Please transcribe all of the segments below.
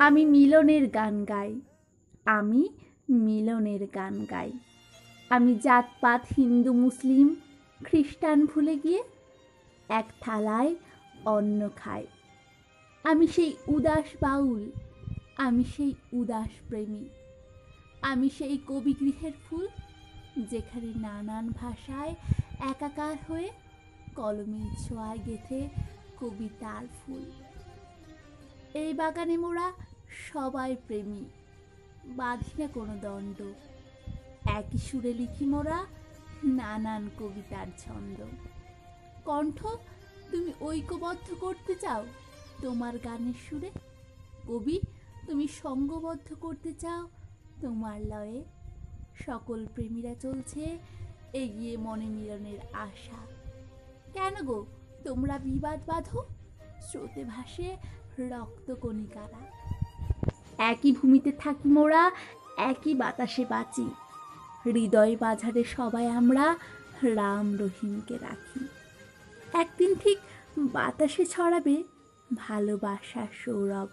আমি মিলনের গান গাই। আমি মিলনের গান গাই। আমি জাতপাত হিন্দু মুসলিম, খ্রিস্টান ভুলে গিয়ে এক থালায় অন্ন খাই। আমি সেই উদাস বাউল, আমি সেই উদাস প্রেমী। আমি সেই কবি গৃহের ফুল, যেখানে নানান ভাষায় একাকার হয়ে কলমের ছোঁয়ায় গেথে কবিতার ফুল। এই বাগানে মোরা সবাই প্রেমী। বাঁধি না কোনো দণ্ড। একই সুরে লিখি মোরা নানান কবিতার ছন্দ। কণ্ঠ, তুমি ঐক্যবদ্ধ করতে চাও? তোমার গানের সুরে। কবি, তুমি সঙ্গবদ্ধ করতে চাও? তোমার লয়ে। সকল প্রেমীরা চলছে এগিয়ে মনে মিলনের আশা। কেন গো, তোমরা বিবাদ বাঁধো? স্রোতে ভাসে রক্ত কণিকারা একই ভূমিতে থাকি মোরা, একই বাতাসে বাঁচি। হৃদয় বাজারে সবাই আমরা, রাম রহিমকে রাখি। একদিন ঠিক বাতাসে ছড়াবে ভালোবাসার সৌরভ।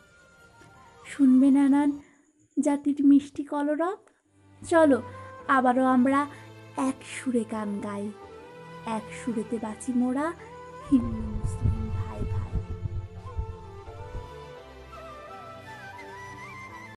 শুনবে নানান জাতির মিষ্টি কলরব। চলো, আবারও আমরা এক সুরে গান গাই। এক সুরেতে বাঁচি মোরা